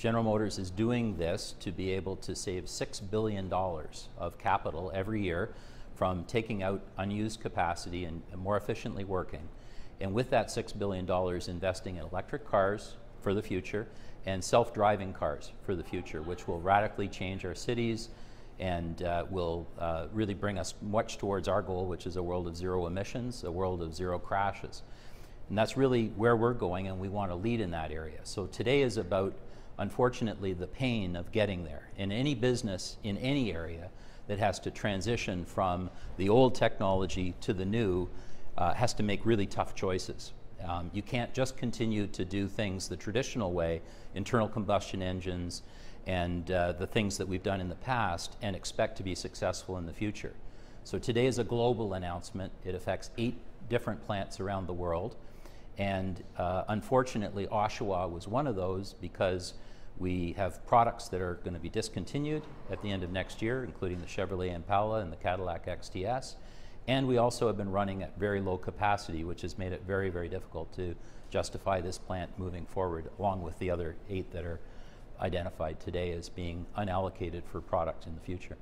General Motors is doing this to be able to save $6 billion of capital every year from taking out unused capacity and, more efficiently working. And with that $6 billion, investing in electric cars for the future and self-driving cars for the future, which will radically change our cities and uh, will uh, really bring us much towards our goal, which is a world of zero emissions, a world of zero crashes. And that's really where we're going, and we want to lead in that area. So today is about, unfortunately, the pain of getting there. In any business, in any area that has to transition from the old technology to the new, uh, has to make really tough choices. Um, you can't just continue to do things the traditional way, internal combustion engines, and uh, the things that we've done in the past, and expect to be successful in the future. So today is a global announcement. It affects eight different plants around the world. And uh, unfortunately, Oshawa was one of those because we have products that are going to be discontinued at the end of next year, including the Chevrolet Impala and the Cadillac XTS. And we also have been running at very low capacity, which has made it very, very difficult to justify this plant moving forward, along with the other eight that are identified today as being unallocated for product in the future.